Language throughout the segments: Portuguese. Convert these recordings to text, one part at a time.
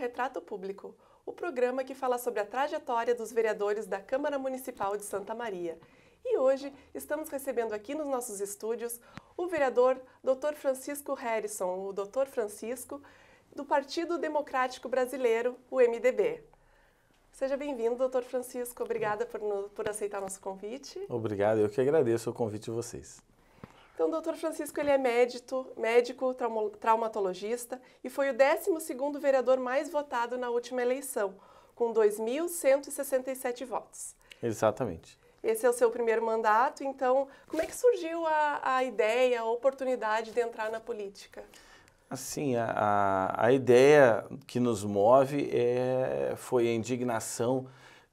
Retrato Público, o programa que fala sobre a trajetória dos vereadores da Câmara Municipal de Santa Maria. E hoje estamos recebendo aqui nos nossos estúdios o vereador Dr. Francisco Harrison, o Dr. Francisco, do Partido Democrático Brasileiro, o MDB. Seja bem-vindo, doutor Francisco. Obrigada por, por aceitar nosso convite. Obrigado, eu que agradeço o convite de vocês. Então, o doutor Francisco ele é médico, médico traumatologista e foi o 12º vereador mais votado na última eleição, com 2.167 votos. Exatamente. Esse é o seu primeiro mandato, então como é que surgiu a, a ideia, a oportunidade de entrar na política? Assim, a, a ideia que nos move é, foi a indignação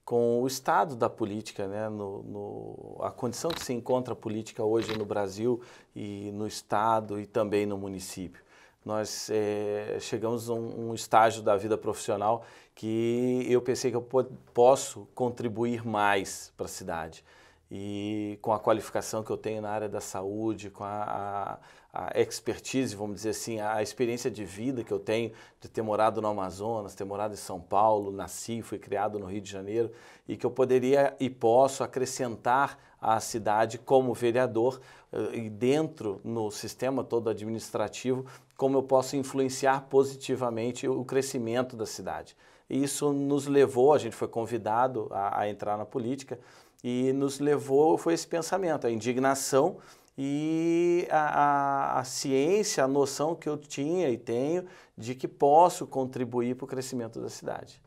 com o estado da política, né? no, no, a condição que se encontra a política hoje no Brasil e no estado e também no município. Nós é, chegamos a um, um, estágio da vida profissional que eu pensei que eu posso contribuir mais para a cidade e com a qualificação que eu tenho na área da saúde, com a, a, a, expertise, vamos dizer assim, a experiência de vida que eu tenho de ter morado no Amazonas, ter morado em São Paulo, nasci, fui criado no Rio de Janeiro e que eu poderia e posso acrescentar à cidade como vereador eh, e dentro no sistema todo administrativo, como eu posso influenciar positivamente o crescimento da cidade. E isso nos levou, a gente foi convidado a, a entrar na política, e nos levou, foi esse pensamento, a indignação e a, a, a, ciência, a noção que eu tinha e tenho de que posso contribuir para o crescimento da cidade.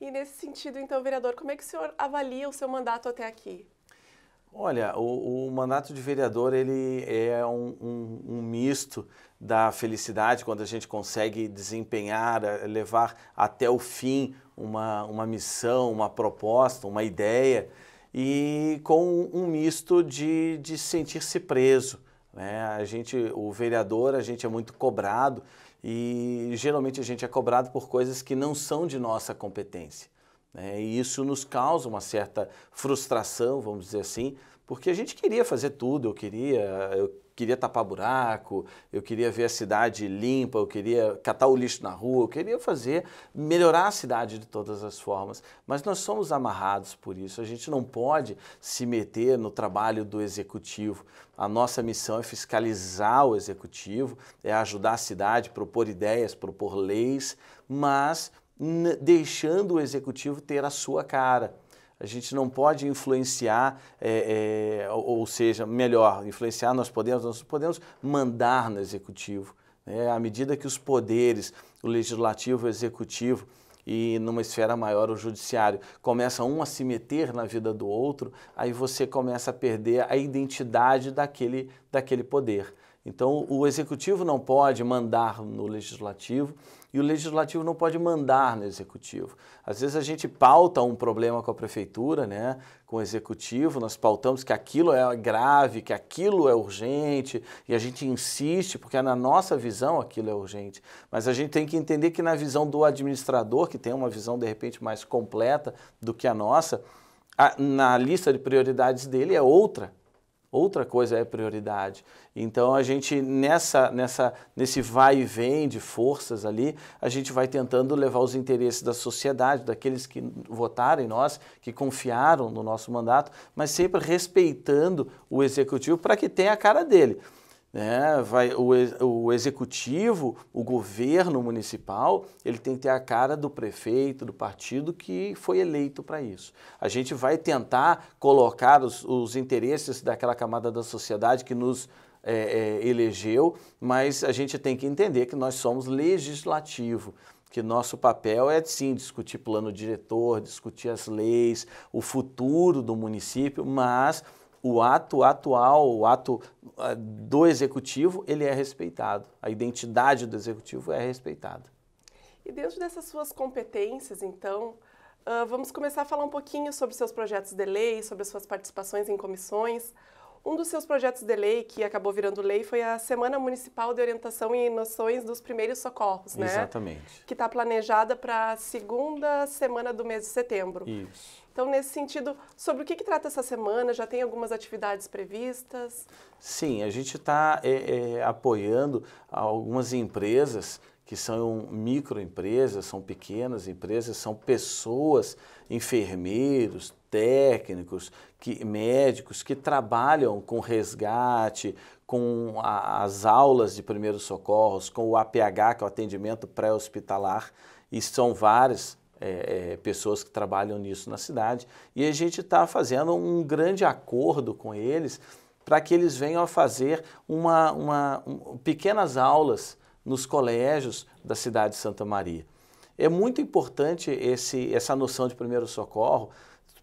E nesse sentido, então, vereador, como é que o senhor avalia o seu mandato até aqui? Olha, o, o mandato de vereador ele é um, um, um, misto da felicidade quando a gente consegue desempenhar, eh, levar até o fim uma, uma missão, uma proposta, uma ideia e com um misto de, de sentir-se preso. Né? A gente, o vereador, a gente é muito cobrado e geralmente a gente é cobrado por coisas que não são de nossa competência. Né? E isso nos causa uma certa frustração, vamos dizer assim, porque a gente queria fazer tudo, eu queria, eu queria tapar buraco, eu queria ver a cidade limpa, eu queria catar o lixo na rua, eu queria fazer, melhorar a cidade de todas as formas. Mas nós somos amarrados por isso, a gente não pode se meter no trabalho do executivo. A nossa missão é fiscalizar o executivo, é ajudar a cidade, propor ideias, propor leis, mas deixando o executivo ter a sua cara a gente não pode influenciar, é, é, ou, seja, melhor, influenciar nós podemos, nós podemos mandar no executivo. Né? À medida que os poderes, o legislativo, o executivo, e numa esfera maior o judiciário, começa um a se meter na vida do outro, aí você começa a perder a identidade daquele, daquele poder. Então, o executivo não pode mandar no legislativo e o legislativo não pode mandar no executivo. Às vezes a gente pauta um problema com a prefeitura, né, com o executivo, nós pautamos que aquilo é grave, que aquilo é urgente e a gente insiste porque na nossa visão aquilo é urgente. Mas a gente tem que entender que na visão do administrador, que tem uma visão de repente mais completa do que a nossa, a, na lista de prioridades dele é outra outra coisa é prioridade. Então a gente nessa nessa nesse vai e vem de forças ali, a gente vai tentando levar os interesses da sociedade, daqueles que votaram em nós, que confiaram no nosso mandato, mas sempre respeitando o executivo para que tenha a cara dele. Né? Vai, o, o executivo, o governo municipal, ele tem que ter a cara do prefeito, do partido que foi eleito para isso. A gente vai tentar colocar os, os interesses daquela camada da sociedade que nos é, é, elegeu, mas a gente tem que entender que nós somos legislativo que nosso papel é sim discutir plano diretor, discutir as leis, o futuro do município, mas o ato atual, o ato ah, do executivo, ele é respeitado. A identidade do executivo é respeitada. E dentro dessas suas competências, então, uh, vamos começar a falar um pouquinho sobre seus projetos de lei, sobre as suas participações em comissões. Um dos seus projetos de lei que acabou virando lei foi a Semana Municipal de Orientação e Noções dos Primeiros Socorros, né? Exatamente. Que está planejada para a segunda semana do mês de setembro. Isso. Então, nesse sentido, sobre o que, que trata essa semana? Já tem algumas atividades previstas? Sim, a gente está é, é, apoiando algumas empresas que são microempresas, são pequenas empresas, são pessoas, enfermeiros, técnicos, que, médicos que trabalham com resgate, com a, as aulas de primeiros socorros, com o APH, que é o atendimento pré-hospitalar, e são várias é, é, pessoas que trabalham nisso na cidade, e a gente está fazendo um grande acordo com eles para que eles venham a fazer uma, uma um, pequenas aulas nos colégios da cidade de Santa Maria. É muito importante esse, essa noção de primeiro socorro,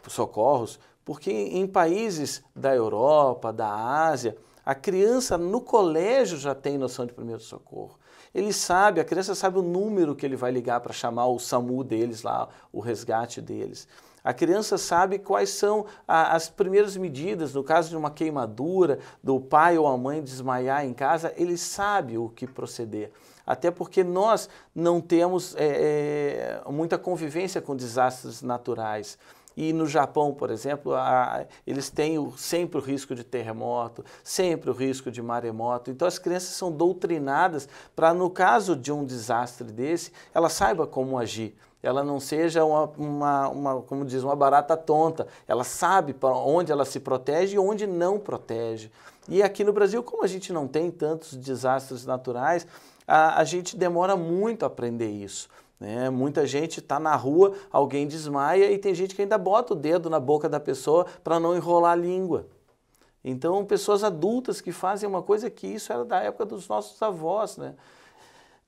socorros, porque em países da Europa, da Ásia, a criança no colégio já tem noção de primeiro socorro. Ele sabe, a criança sabe o número que ele vai ligar para chamar o SAMU deles lá, o resgate deles. A criança sabe quais são a, as primeiras medidas, no caso de uma queimadura, do pai ou a mãe desmaiar em casa, ele sabe o que proceder. Até porque nós não temos é, é, muita convivência com desastres naturais. E no Japão, por exemplo, a, eles têm o, sempre o risco de terremoto, sempre o risco de maremoto. Então as crianças são doutrinadas para, no caso de um desastre desse, ela saiba como agir. Ela não seja uma, uma, uma como diz, uma barata tonta. Ela sabe para onde ela se protege e onde não protege. E aqui no Brasil, como a gente não tem tantos desastres naturais, a, a gente demora muito a aprender isso. Né? Muita gente está na rua, alguém desmaia e tem gente que ainda bota o dedo na boca da pessoa para não enrolar a língua. Então, pessoas adultas que fazem uma coisa que isso era da época dos nossos avós. Né?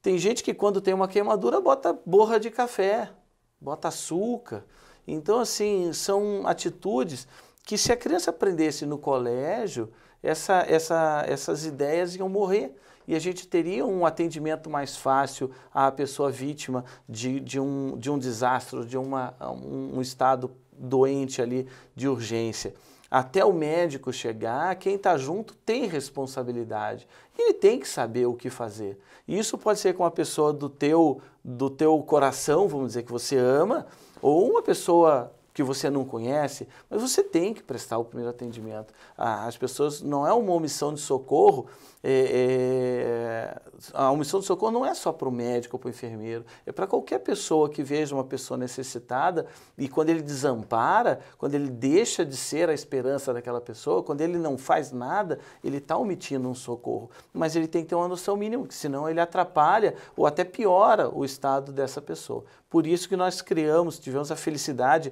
Tem gente que quando tem uma queimadura bota borra de café, bota açúcar. Então, assim, são atitudes que se a criança aprendesse no colégio, essa, essa, essas ideias iam morrer e a gente teria um atendimento mais fácil à pessoa vítima de, de, um, de um desastre, de uma, um, um estado doente ali de urgência. Até o médico chegar, quem está junto tem responsabilidade. Ele tem que saber o que fazer. Isso pode ser com uma pessoa do teu, do teu coração, vamos dizer, que você ama, ou uma pessoa que você não conhece, mas você tem que prestar o primeiro atendimento. As pessoas, não é uma omissão de socorro, é, é, a omissão de socorro não é só para o médico ou para o enfermeiro, é para qualquer pessoa que veja uma pessoa necessitada e quando ele desampara, quando ele deixa de ser a esperança daquela pessoa, quando ele não faz nada, ele está omitindo um socorro. Mas ele tem que ter uma noção mínima, senão ele atrapalha ou até piora o estado dessa pessoa. Por isso que nós criamos, tivemos a felicidade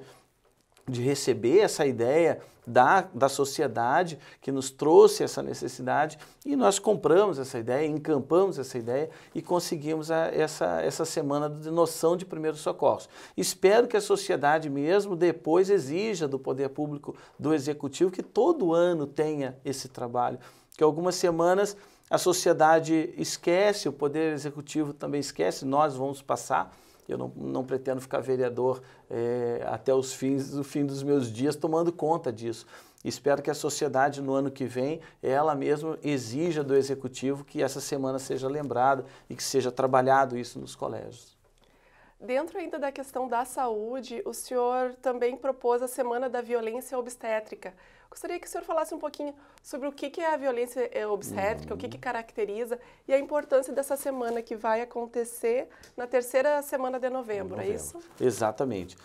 de receber essa ideia da, da sociedade que nos trouxe essa necessidade e nós compramos essa ideia, encampamos essa ideia e conseguimos a, essa, essa semana de noção de primeiros socorros. Espero que a sociedade mesmo depois exija do poder público, do executivo, que todo ano tenha esse trabalho, que algumas semanas a sociedade esquece, o poder executivo também esquece, nós vamos passar eu não, não pretendo ficar vereador é, até os fins, o fim dos meus dias tomando conta disso. Espero que a sociedade no ano que vem, ela mesma exija do executivo que essa semana seja lembrada e que seja trabalhado isso nos colégios. Dentro ainda da questão da saúde, o senhor também propôs a Semana da Violência Obstétrica. Gostaria que o senhor falasse um pouquinho sobre o que é a violência eh, obstétrica, uhum. o que, que caracteriza e a importância dessa semana que vai acontecer na terceira semana de novembro, novembro. é isso? Exatamente.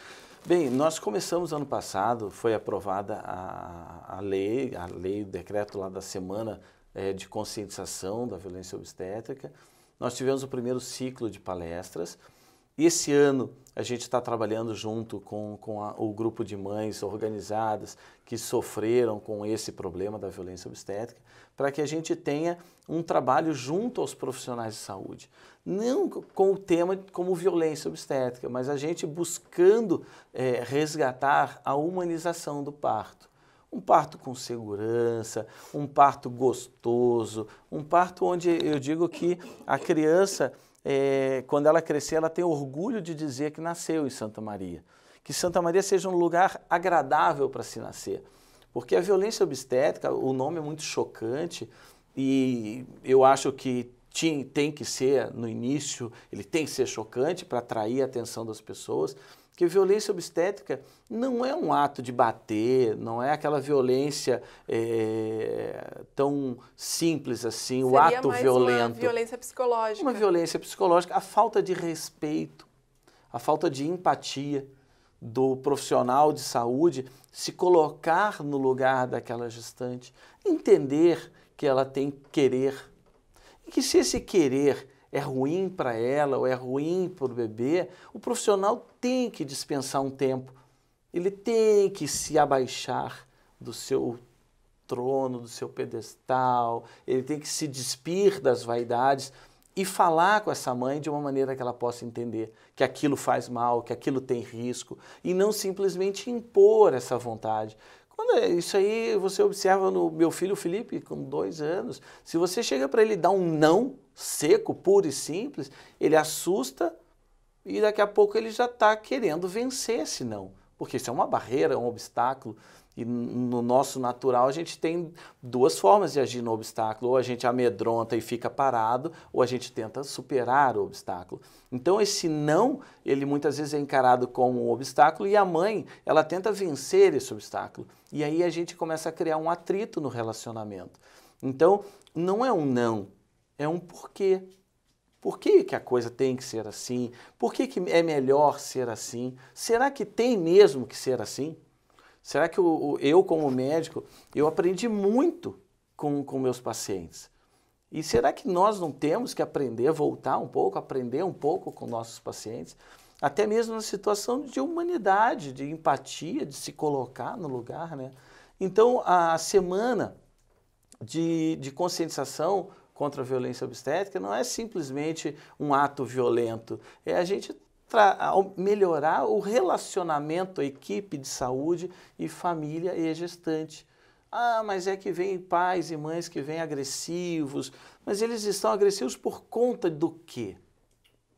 Bem, nós começamos ano passado, foi aprovada a, a lei, a lei, o decreto lá da semana é, de conscientização da violência obstétrica. Nós tivemos o primeiro ciclo de palestras, e esse ano a gente está trabalhando junto com, com a, o grupo de mães organizadas que sofreram com esse problema da violência obstétrica, para que a gente tenha um trabalho junto aos profissionais de saúde. Não com o tema como violência obstétrica, mas a gente buscando é, resgatar a humanização do parto um parto com segurança, um parto gostoso, um parto onde eu digo que a criança é, quando ela crescer, ela tem orgulho de dizer que nasceu em Santa Maria. Que Santa Maria seja um lugar agradável para se nascer. Porque a violência obstétrica, o nome é muito chocante e eu acho que tem que ser, no início, ele tem que ser chocante para atrair a atenção das pessoas. Que violência obstétrica não é um ato de bater, não é aquela violência é, tão simples assim, Seria o ato mais violento. Uma violência psicológica. Uma violência psicológica, a falta de respeito, a falta de empatia do profissional de saúde se colocar no lugar daquela gestante, entender que ela tem querer e que se esse querer é ruim para ela ou é ruim para o bebê, o profissional tem que dispensar um tempo. Ele tem que se abaixar do seu trono, do seu pedestal, ele tem que se despir das vaidades e falar com essa mãe de uma maneira que ela possa entender que aquilo faz mal, que aquilo tem risco, e não simplesmente impor essa vontade. Quando é isso aí você observa no meu filho Felipe, com dois anos, se você chega para ele dar um não seco, puro e simples, ele assusta e daqui a pouco ele já está querendo vencer esse não, porque isso é uma barreira, é um obstáculo. E no nosso natural a gente tem duas formas de agir no obstáculo: ou a gente amedronta e fica parado, ou a gente tenta superar o obstáculo. Então esse não, ele muitas vezes é encarado como um obstáculo e a mãe, ela tenta vencer esse obstáculo. E aí a gente começa a criar um atrito no relacionamento. Então não é um não, é um porquê. Por que, que a coisa tem que ser assim? Por que, que é melhor ser assim? Será que tem mesmo que ser assim? Será que o, eu, como médico, eu aprendi muito com, com meus pacientes? E será que nós não temos que aprender, voltar um pouco, aprender um pouco com nossos pacientes? Até mesmo na situação de humanidade, de empatia, de se colocar no lugar, né? Então, a semana de, de conscientização contra a violência obstétrica não é simplesmente um ato violento, é a gente melhorar o relacionamento equipe de saúde e família e gestante. Ah, mas é que vem pais e mães que vêm agressivos, mas eles estão agressivos por conta do quê?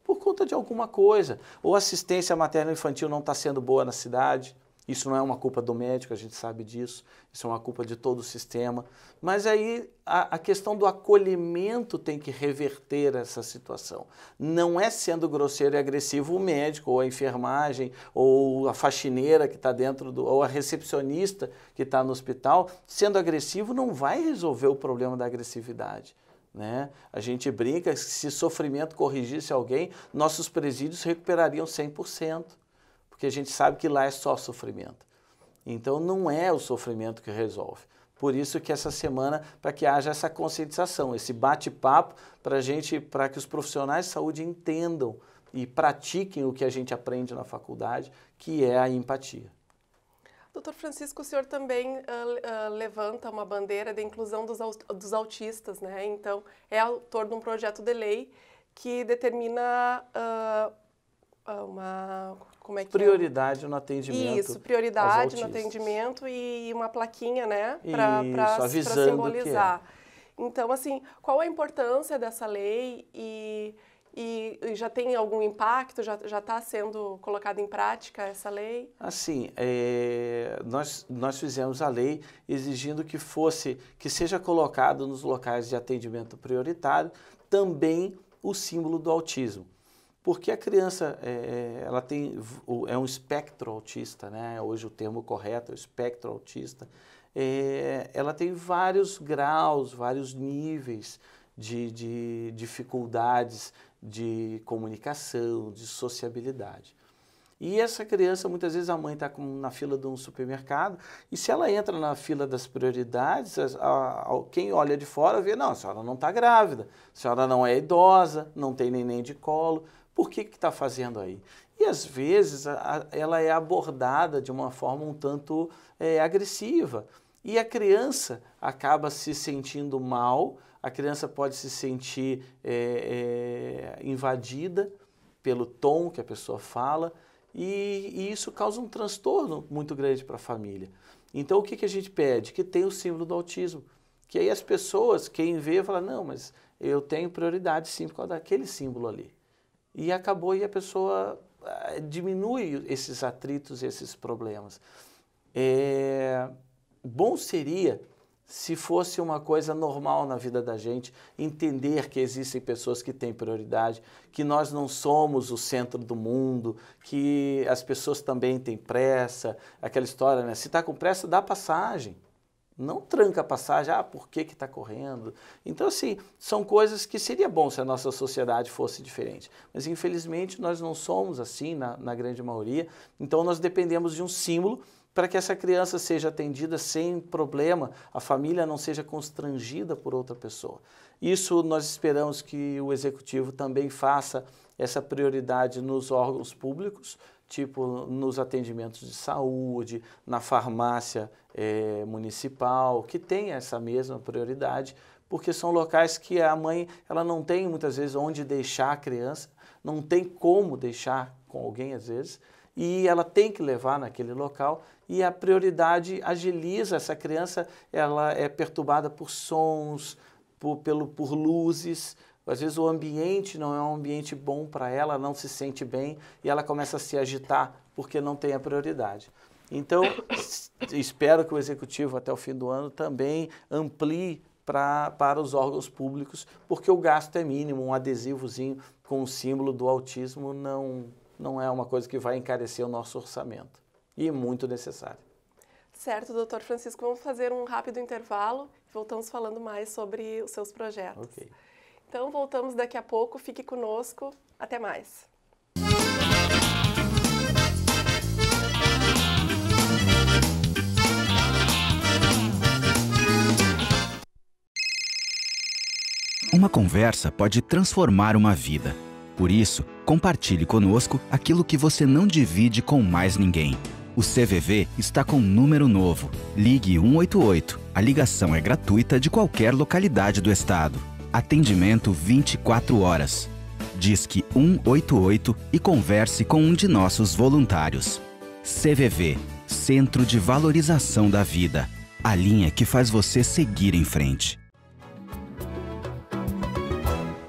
Por conta de alguma coisa. Ou assistência materno-infantil não está sendo boa na cidade, isso não é uma culpa do médico, a gente sabe disso, isso é uma culpa de todo o sistema. Mas aí a, a, questão do acolhimento tem que reverter essa situação. Não é sendo grosseiro e agressivo o médico, ou a enfermagem, ou a faxineira que está dentro do. ou a recepcionista que está no hospital. Sendo agressivo não vai resolver o problema da agressividade. Né? A gente brinca que se sofrimento corrigisse alguém, nossos presídios recuperariam 100% porque a gente sabe que lá é só sofrimento. Então não é o sofrimento que resolve. Por isso que essa semana, para que haja essa conscientização, esse bate-papo para gente, para que os profissionais de saúde entendam e pratiquem o que a gente aprende na faculdade, que é a empatia. Doutor Francisco, o senhor também uh, uh, levanta uma bandeira da inclusão dos, dos autistas, né? Então, é autor de um projeto de lei que determina uh, uma como é que é? prioridade é? no atendimento. Isso, prioridade no atendimento e uma plaquinha, né, para simbolizar. É. Então, assim, qual a importância dessa lei e, e, e já tem algum impacto? Já está sendo colocada em prática essa lei? Assim, é, nós, nós fizemos a lei exigindo que fosse, que seja colocado nos locais de atendimento prioritário também o símbolo do autismo. Porque a criança é, é ela tem, é um espectro autista, né? hoje o termo correto é o espectro autista. É, ela tem vários graus, vários níveis de, de dificuldades de comunicação, de sociabilidade. E essa criança, muitas vezes a mãe está na fila de um supermercado e se ela entra na fila das prioridades, a, a, quem olha de fora vê, não, a senhora não está grávida, a senhora não é idosa, não tem neném de colo, por que está fazendo aí? E às vezes a, ela é abordada de uma forma um tanto é, agressiva. E a criança acaba se sentindo mal, a criança pode se sentir é, é, invadida pelo tom que a pessoa fala, e, e isso causa um transtorno muito grande para a família. Então o que, que a gente pede? Que tenha o símbolo do autismo. Que aí as pessoas, quem vê, fala, não, mas eu tenho prioridade sim por causa daquele símbolo ali e acabou e a pessoa eh, diminui esses atritos, esses problemas. É, bom seria se fosse uma coisa normal na vida da gente, entender que existem pessoas que têm prioridade, que nós não somos o centro do mundo, que as pessoas também têm pressa, aquela história, né? Se está com pressa, dá passagem. Não tranca a passagem, ah, por que está correndo? Então, assim, são coisas que seria bom se a nossa sociedade fosse diferente. Mas, infelizmente, nós não somos assim na, na grande maioria. Então, nós dependemos de um símbolo para que essa criança seja atendida sem problema, a família não seja constrangida por outra pessoa. Isso nós esperamos que o executivo também faça essa prioridade nos órgãos públicos, tipo nos atendimentos de saúde, na farmácia é, municipal, que tenha essa mesma prioridade, porque são locais que a mãe ela não tem muitas vezes onde deixar a criança, não tem como deixar com alguém às vezes, e ela tem que levar naquele local e a prioridade agiliza essa criança, ela é perturbada por sons, por, pelo, por luzes, às vezes o ambiente não é um ambiente bom para ela, não se sente bem e ela começa a se agitar porque não tem a prioridade. Então, espero que o executivo até o fim do ano também amplie pra, para os órgãos públicos, porque o gasto é mínimo, um adesivozinho com o símbolo do autismo não, não é uma coisa que vai encarecer o nosso orçamento e muito necessário. Certo, doutor Francisco, vamos fazer um rápido intervalo e voltamos falando mais sobre os seus projetos. Ok. Então, voltamos daqui a pouco, fique conosco, até mais. Uma conversa pode transformar uma vida. Por isso, compartilhe conosco aquilo que você não divide com mais ninguém. O CVV está com um número novo. Ligue 188. A ligação é gratuita de qualquer localidade do estado. Atendimento 24 horas. Disque 188 e converse com um de nossos voluntários. CVV Centro de Valorização da Vida. A linha que faz você seguir em frente.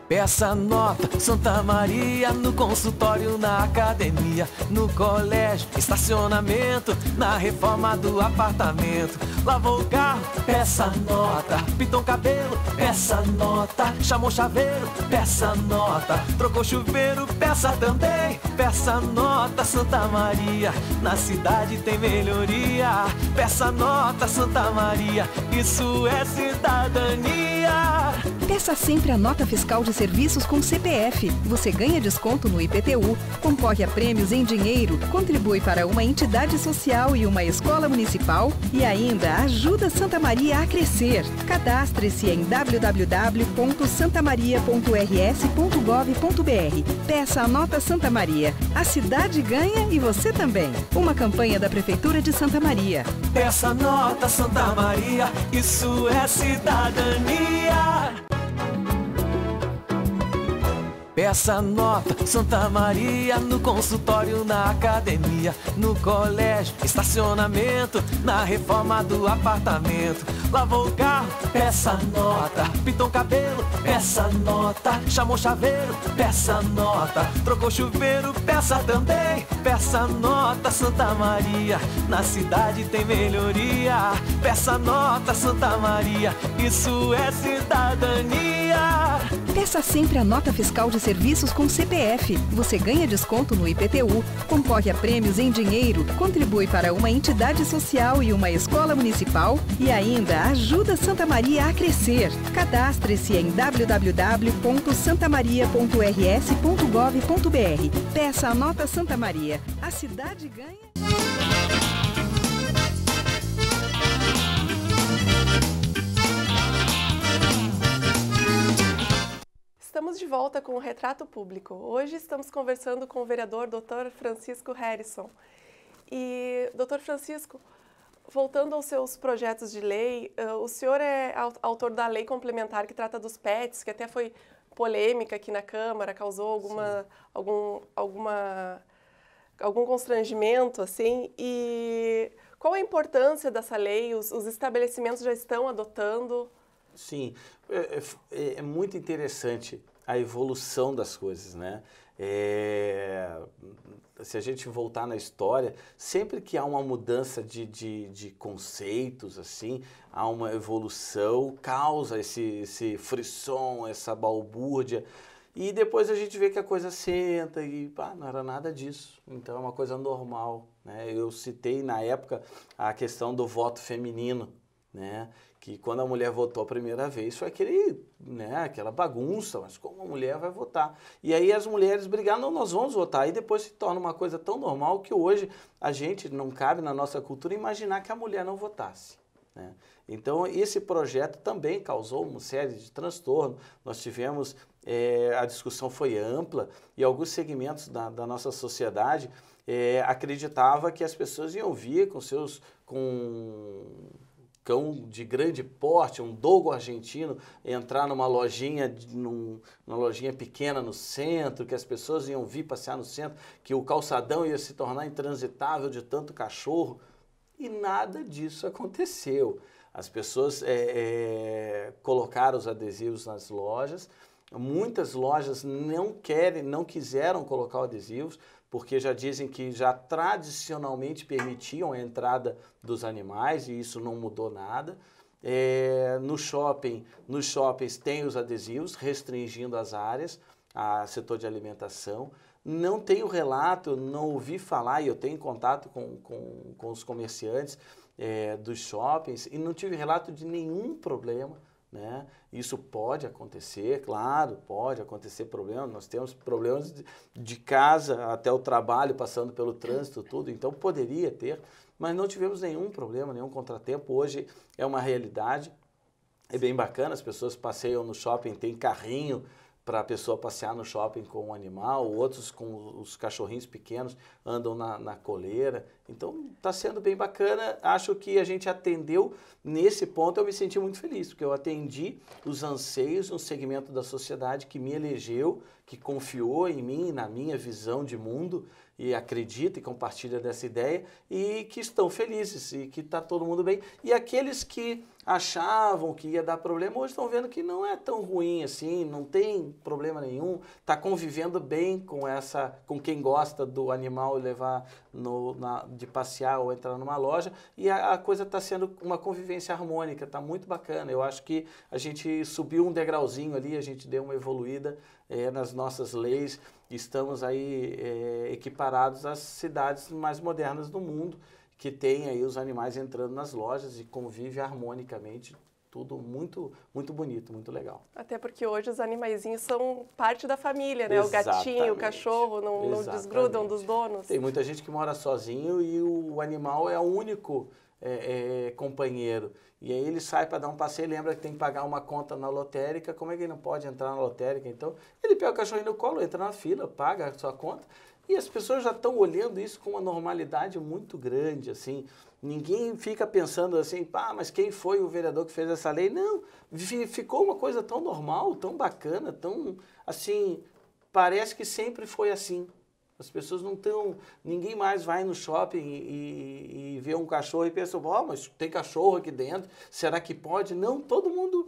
Peça nota, Santa Maria, no consultório, na academia, no colégio, estacionamento, na reforma do apartamento. Lavou o carro, peça nota. Pintou o cabelo, peça nota. Chamou chaveiro, peça nota. Trocou chuveiro, peça também. Peça nota, Santa Maria. Na cidade tem melhoria. Peça nota, Santa Maria. Isso é cidadania. Peça sempre a nota fiscal de serviços com CPF. Você ganha desconto no IPTU, concorre a prêmios em dinheiro, contribui para uma entidade social e uma escola municipal e ainda ajuda Santa Maria a crescer. Cadastre-se em www.santamaria.rs.gov.br. Peça a nota Santa Maria. A cidade ganha e você também. Uma campanha da Prefeitura de Santa Maria. Peça nota Santa Maria, isso é cidadania. Peça nota, Santa Maria, no consultório, na academia, no colégio, estacionamento, na reforma do apartamento. Lavou o carro, peça nota. Pintou o cabelo, peça nota. Chamou chaveiro, peça nota. Trocou chuveiro, peça também. Peça nota, Santa Maria. Na cidade tem melhoria. Peça nota, Santa Maria. Isso é cidadania. Peça sempre a nota fiscal de serviços com CPF. Você ganha desconto no IPTU, concorre a prêmios em dinheiro, contribui para uma entidade social e uma escola municipal e ainda ajuda Santa Maria a crescer. Cadastre-se em www.santamaria.rs.gov.br. Peça a nota Santa Maria. A cidade ganha. Estamos de volta com o Retrato Público. Hoje estamos conversando com o vereador Dr. Francisco Harrison. E, Dr. Francisco, voltando aos seus projetos de lei, uh, o senhor é autor da lei complementar que trata dos pets, que até foi polêmica aqui na Câmara, causou alguma, algum, alguma, algum constrangimento, assim. E qual a importância dessa lei? Os, os estabelecimentos já estão adotando? Sim, é, é, é muito interessante a evolução das coisas, né? É, se a gente voltar na história, sempre que há uma mudança de, de, de conceitos, assim, há uma evolução, causa esse, esse frisson, essa balbúrdia, e depois a gente vê que a coisa senta e pá, não era nada disso. Então é uma coisa normal. Né? Eu citei na época a questão do voto feminino, né? que quando a mulher votou a primeira vez foi aquele, né, aquela bagunça, mas como a mulher vai votar? E aí as mulheres brigaram, nós vamos votar. E depois se torna uma coisa tão normal que hoje a gente não cabe na nossa cultura imaginar que a mulher não votasse. Né? Então esse projeto também causou uma série de transtornos. Nós tivemos, é, a discussão foi ampla e alguns segmentos da, da nossa sociedade é, acreditava que as pessoas iam vir com seus com cão de grande porte, um dogo argentino, entrar numa lojinha, num, numa lojinha pequena no centro, que as pessoas iam vir passear no centro, que o calçadão ia se tornar intransitável de tanto cachorro. E nada disso aconteceu. As pessoas é, é, colocaram os adesivos nas lojas, muitas lojas não querem, não quiseram colocar adesivos, porque já dizem que já tradicionalmente permitiam a entrada dos animais e isso não mudou nada. É, no shopping, nos shoppings tem os adesivos restringindo as áreas, a setor de alimentação. Não tenho relato, não ouvi falar, e eu tenho contato com, com, com os comerciantes é, dos shoppings, e não tive relato de nenhum problema né? Isso pode acontecer, claro, pode acontecer problema. Nós temos problemas de, casa até o trabalho, passando pelo trânsito, tudo. Então poderia ter, mas não tivemos nenhum problema, nenhum contratempo. Hoje é uma realidade. É bem bacana, as pessoas passeiam no shopping, tem carrinho para a pessoa passear no shopping com o animal, outros com os cachorrinhos pequenos andam na, na coleira. Então está sendo bem bacana. Acho que a gente atendeu nesse ponto. Eu me senti muito feliz, porque eu atendi os anseios, um segmento da sociedade que me elegeu, que confiou em mim, na minha visão de mundo e acredita e compartilha dessa ideia e que estão felizes e que está todo mundo bem. E aqueles que achavam que ia dar problema, hoje estão vendo que não é tão ruim assim, não tem problema nenhum, está convivendo bem com essa, com quem gosta do animal levar no, na, de passear ou entrar numa loja e a, a coisa está sendo uma convivência harmônica, está muito bacana. Eu acho que a gente subiu um degrauzinho ali, a gente deu uma evoluída é, nas nossas leis, estamos aí é, equiparados às cidades mais modernas do mundo que tem aí os animais entrando nas lojas e convive harmonicamente tudo muito muito bonito, muito legal. Até porque hoje os animaizinhos são parte da família, né? Exatamente. O gatinho, o cachorro não, não, desgrudam dos donos. Tem muita gente que mora sozinho e o animal é o único é, é, companheiro. E aí ele sai para dar um passeio, lembra que tem que pagar uma conta na lotérica, como é que ele não pode entrar na lotérica? Então, ele pega o cachorrinho no colo, entra na fila, paga a sua conta e as pessoas já estão olhando isso com uma normalidade muito grande, assim. Ninguém fica pensando assim, pá, mas quem foi o vereador que fez essa lei? Não, ficou uma coisa tão normal, tão bacana, tão assim, parece que sempre foi assim. As pessoas não estão. Ninguém mais vai no shopping e, e, e vê um cachorro e pensa, oh, mas tem cachorro aqui dentro, será que pode? Não, todo mundo.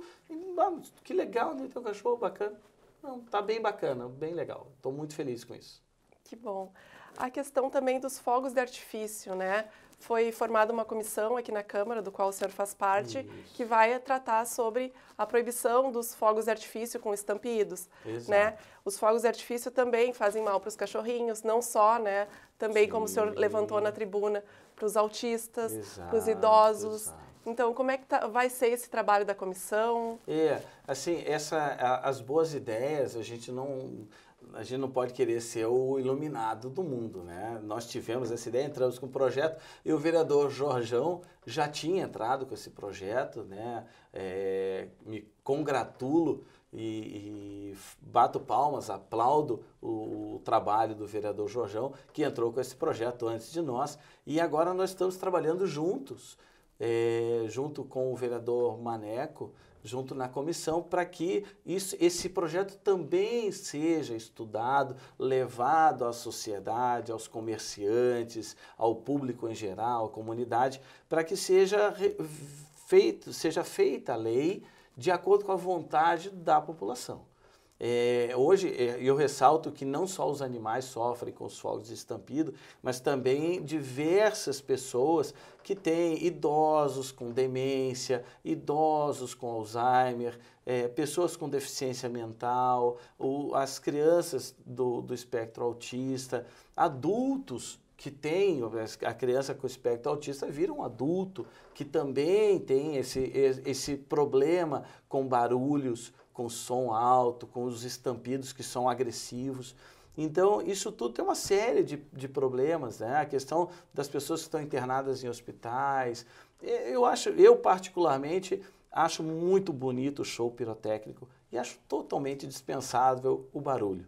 Ah, que legal, né? Tem um cachorro bacana. Não, tá bem bacana, bem legal. Estou muito feliz com isso. Que bom. A questão também dos fogos de artifício, né? Foi formada uma comissão aqui na Câmara, do qual o senhor faz parte, Isso. que vai tratar sobre a proibição dos fogos de artifício com estampidos, Exato. né? Os fogos de artifício também fazem mal para os cachorrinhos, não só, né? Também, Sim. como o senhor levantou na tribuna, para os autistas, para os idosos. Exato. Então, como é que tá, vai ser esse trabalho da comissão? É, assim, essa, a, as boas ideias, a gente não a gente não pode querer ser o iluminado do mundo, né? Nós tivemos essa ideia, entramos com o projeto e o vereador Jorjão já tinha entrado com esse projeto, né? É, me congratulo e, e, bato palmas, aplaudo o, o, trabalho do vereador Jorjão, que entrou com esse projeto antes de nós, e agora nós estamos trabalhando juntos, é, junto com o vereador Maneco, junto na comissão para que isso, esse projeto também seja estudado, levado à sociedade, aos comerciantes, ao público em geral, à comunidade, para que seja feito, seja feita a lei de acordo com a vontade da população. É, hoje é, eu ressalto que não só os animais sofrem com os fogos de estampido, mas também diversas pessoas que têm idosos com demência, idosos com Alzheimer, é, pessoas com deficiência mental, ou as crianças do, do espectro autista, adultos que têm, a criança com espectro autista vira um adulto que também tem esse, esse problema com barulhos, com som alto, com os estampidos que são agressivos. Então, isso tudo tem uma série de, de problemas, né? A questão das pessoas que estão internadas em hospitais. Eu acho, eu particularmente, acho muito bonito o show pirotécnico e acho totalmente dispensável o barulho.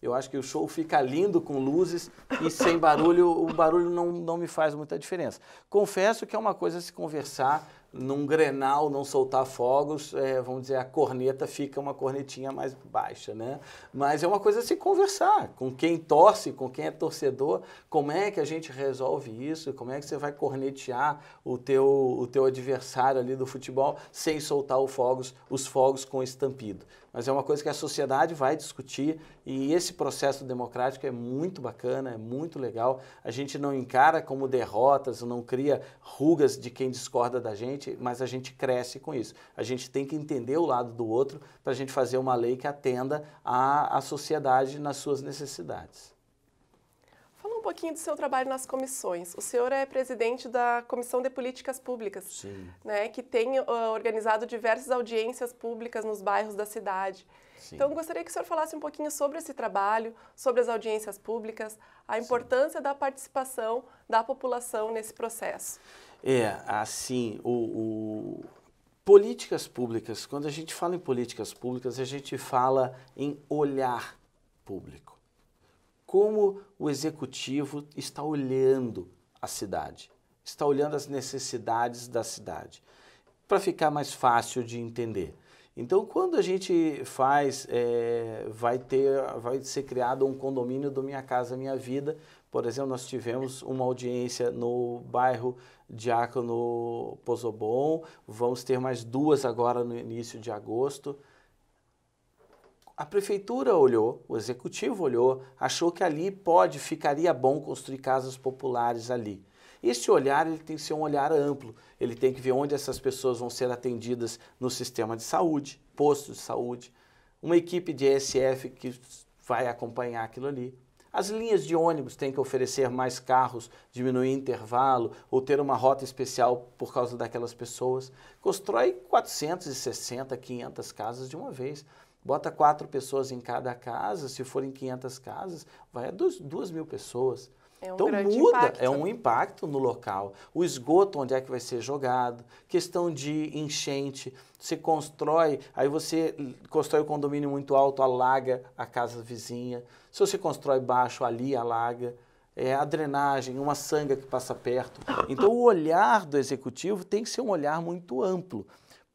Eu acho que o show fica lindo com luzes e sem barulho, o barulho não, não me faz muita diferença. Confesso que é uma coisa se conversar num grenal não soltar fogos, é, vamos dizer, a corneta fica uma cornetinha mais baixa, né? Mas é uma coisa se conversar com quem torce, com quem é torcedor, como é que a gente resolve isso, como é que você vai cornetear o teu, o teu adversário ali do futebol sem soltar os fogos, os fogos com estampido. Mas é uma coisa que a sociedade vai discutir e esse processo democrático é muito bacana, é muito legal. A gente não encara como derrotas, não cria rugas de quem discorda da gente, mas a gente cresce com isso. A gente tem que entender o lado do outro para a gente fazer uma lei que atenda à sociedade nas suas necessidades. Um pouquinho do seu trabalho nas comissões. O senhor é presidente da Comissão de Políticas Públicas, Sim. Né, que tem uh, organizado diversas audiências públicas nos bairros da cidade. Sim. Então, gostaria que o senhor falasse um pouquinho sobre esse trabalho, sobre as audiências públicas, a importância Sim. da participação da população nesse processo. É, assim, o, o, políticas públicas, quando a gente fala em políticas públicas, a gente fala em olhar público. Como o executivo está olhando a cidade, está olhando as necessidades da cidade, para ficar mais fácil de entender. Então, quando a gente faz, é, vai ter, vai ser criado um condomínio do Minha Casa Minha Vida, por exemplo, nós tivemos uma audiência no bairro Diácono Pozobon, vamos ter mais duas agora no início de agosto. A prefeitura olhou, o executivo olhou, achou que ali pode, ficaria bom construir casas populares ali. Esse olhar ele tem que ser um olhar amplo. Ele tem que ver onde essas pessoas vão ser atendidas no sistema de saúde, postos de saúde, uma equipe de ESF que vai acompanhar aquilo ali. As linhas de ônibus têm que oferecer mais carros, diminuir intervalo ou ter uma rota especial por causa daquelas pessoas. Constrói 460, 500 casas de uma vez. Bota quatro pessoas em cada casa, se forem 500 casas, vai a duas, mil pessoas. É um então muda, impacto. é um impacto no local. O esgoto, onde é que vai ser jogado, questão de enchente. Você constrói, aí você constrói o condomínio muito alto, alaga a casa vizinha. Se você constrói baixo, ali alaga. É a drenagem, uma sanga que passa perto. Então o olhar do executivo tem que ser um olhar muito amplo.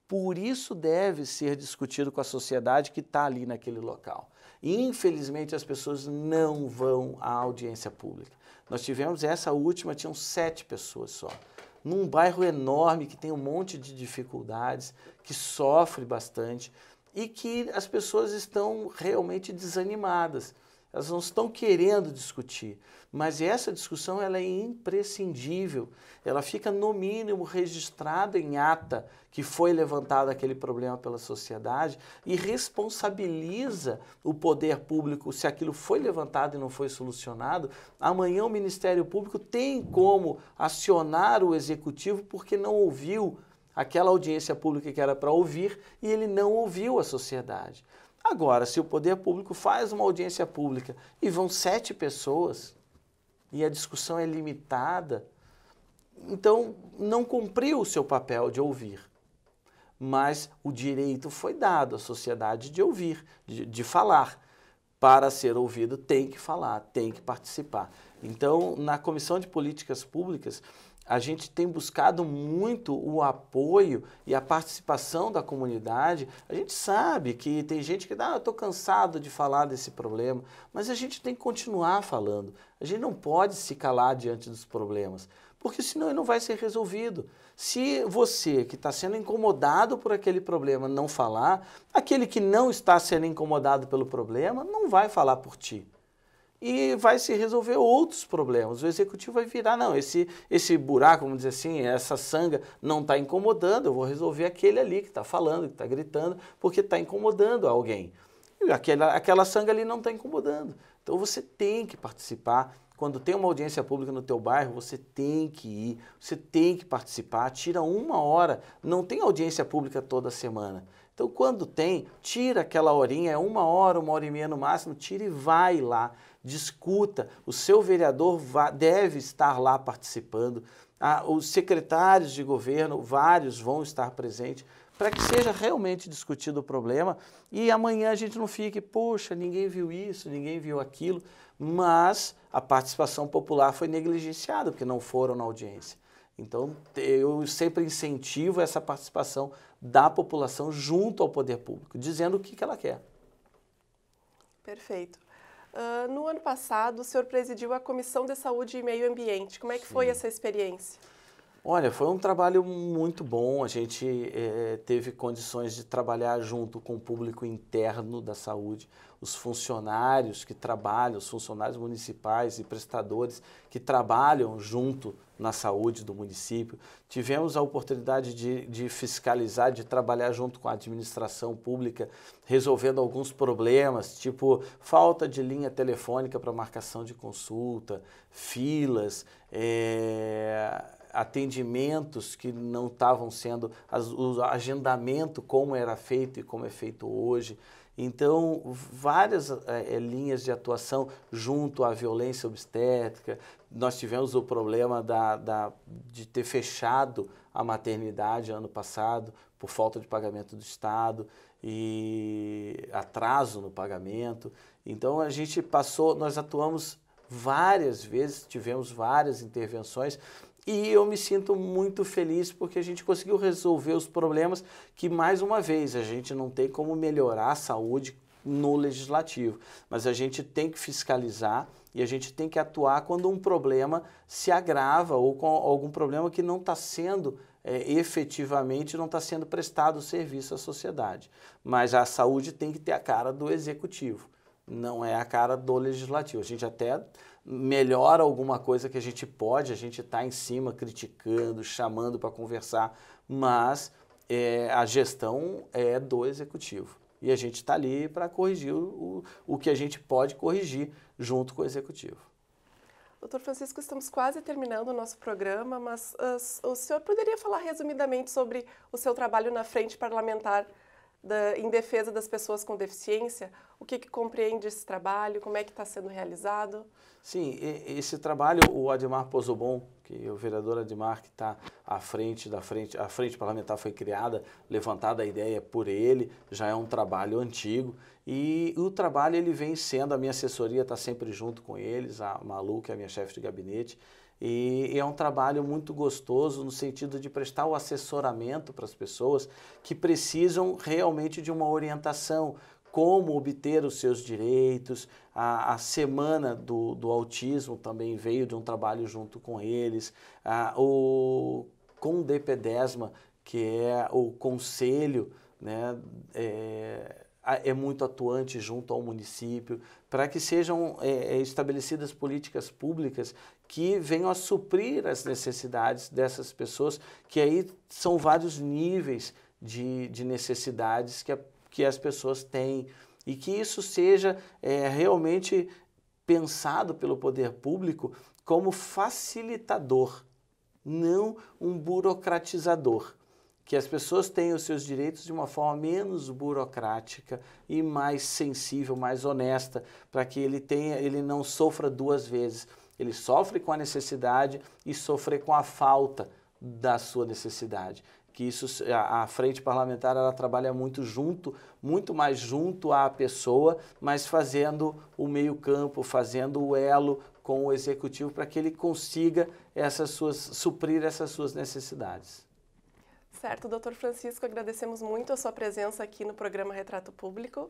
Por isso deve ser discutido com a sociedade que está ali naquele local. Infelizmente as pessoas não vão à audiência pública. Nós tivemos essa última, tinham sete pessoas só. Num bairro enorme que tem um monte de dificuldades, que sofre bastante e que as pessoas estão realmente desanimadas elas não estão querendo discutir, mas essa discussão ela é imprescindível. Ela fica no mínimo registrada em ata que foi levantado aquele problema pela sociedade e responsabiliza o poder público se aquilo foi levantado e não foi solucionado. Amanhã o Ministério Público tem como acionar o executivo porque não ouviu aquela audiência pública que era para ouvir e ele não ouviu a sociedade. Agora, se o poder público faz uma audiência pública e vão sete pessoas e a discussão é limitada, então não cumpriu o seu papel de ouvir. Mas o direito foi dado à sociedade de ouvir, de, de falar. Para ser ouvido, tem que falar, tem que participar. Então, na Comissão de Políticas Públicas, a gente tem buscado muito o apoio e a participação da comunidade. A gente sabe que tem gente que, ah, eu estou cansado de falar desse problema, mas a gente tem que continuar falando. A gente não pode se calar diante dos problemas, porque senão ele não vai ser resolvido. Se você que está sendo incomodado por aquele problema não falar, aquele que não está sendo incomodado pelo problema não vai falar por ti e vai se resolver outros problemas. O executivo vai virar, não, esse, esse buraco, vamos dizer assim, essa sanga não está incomodando, eu vou resolver aquele ali que está falando, que está gritando, porque está incomodando alguém. E aquela, aquela sanga ali não está incomodando. Então você tem que participar. Quando tem uma audiência pública no teu bairro, você tem que ir, você tem que participar, tira uma hora. Não tem audiência pública toda semana. Então, quando tem, tira aquela horinha, é uma hora, uma hora e meia no máximo, tira e vai lá discuta. O seu vereador deve estar lá participando. Ah, os secretários de governo, vários vão estar presentes, para que seja realmente discutido o problema e amanhã a gente não fique, poxa, ninguém viu isso, ninguém viu aquilo, mas a participação popular foi negligenciada, porque não foram na audiência. Então, eu sempre incentivo essa participação da população junto ao poder público, dizendo o que, que ela quer. Perfeito. Uh, no ano passado, o senhor presidiu a Comissão de Saúde e Meio Ambiente. Como é que Sim. foi essa experiência? Olha, foi um trabalho muito bom. A gente é, teve condições de trabalhar junto com o público interno da saúde, os funcionários que trabalham, os funcionários municipais e prestadores que trabalham junto na saúde do município. Tivemos a oportunidade de, de, fiscalizar, de trabalhar junto com a administração pública, resolvendo alguns problemas, tipo falta de linha telefônica para marcação de consulta, filas, é, atendimentos que não estavam sendo, as, o agendamento como era feito e como é feito hoje. Então, várias é, linhas de atuação junto à violência obstétrica. Nós tivemos o problema da, da, de ter fechado a maternidade ano passado por falta de pagamento do Estado e atraso no pagamento. Então, a gente passou, nós atuamos várias vezes, tivemos várias intervenções e eu me sinto muito feliz porque a gente conseguiu resolver os problemas que, mais uma vez, a gente não tem como melhorar a saúde no legislativo, mas a gente tem que fiscalizar e a gente tem que atuar quando um problema se agrava ou com algum problema que não está sendo é, efetivamente não está sendo prestado serviço à sociedade. Mas a saúde tem que ter a cara do executivo, não é a cara do legislativo. A gente até melhora alguma coisa que a gente pode, a gente está em cima criticando, chamando para conversar, mas é, a gestão é do executivo. E a gente está ali para corrigir o, o que a gente pode corrigir junto com o executivo. Doutor Francisco, estamos quase terminando o nosso programa, mas uh, o senhor poderia falar resumidamente sobre o seu trabalho na frente parlamentar da, em defesa das pessoas com deficiência? O que, que compreende esse trabalho? Como é que está sendo realizado? Sim, esse trabalho, o Admar Pozobon, que é o vereador Admar que está à frente da frente, a frente parlamentar foi criada, levantada a ideia por ele, já é um trabalho antigo e o trabalho ele vem sendo, a minha assessoria está sempre junto com eles, a Malu, que é a minha chefe de gabinete, e é um trabalho muito gostoso no sentido de prestar o assessoramento para as pessoas que precisam realmente de uma orientação, como obter os seus direitos. A, a Semana do, do Autismo também veio de um trabalho junto com eles. A, o CONDEPEDESMA, que é o conselho né, é, é muito atuante junto ao município, para que sejam é, é, estabelecidas políticas públicas que venham a suprir as necessidades dessas pessoas, que aí são vários níveis de, de necessidades que, a, que as pessoas têm, e que isso seja é, realmente pensado pelo poder público como facilitador, não um burocratizador que as pessoas tenham os seus direitos de uma forma menos burocrática e mais sensível, mais honesta, para que ele tenha, ele não sofra duas vezes. Ele sofre com a necessidade e sofre com a falta da sua necessidade. Que isso a, a frente parlamentar ela trabalha muito junto, muito mais junto à pessoa, mas fazendo o meio-campo, fazendo o elo com o executivo para que ele consiga essas suas suprir essas suas necessidades. Certo, doutor Francisco, agradecemos muito a sua presença aqui no programa Retrato Público.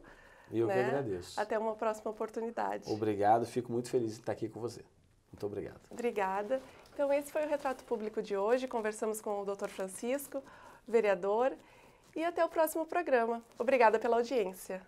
Eu né? que agradeço. Até uma próxima oportunidade. Obrigado, fico muito feliz de estar aqui com você. Muito obrigado. Obrigada. Então, esse foi o Retrato Público de hoje. Conversamos com o Dr. Francisco, vereador, e até o próximo programa. Obrigada pela audiência.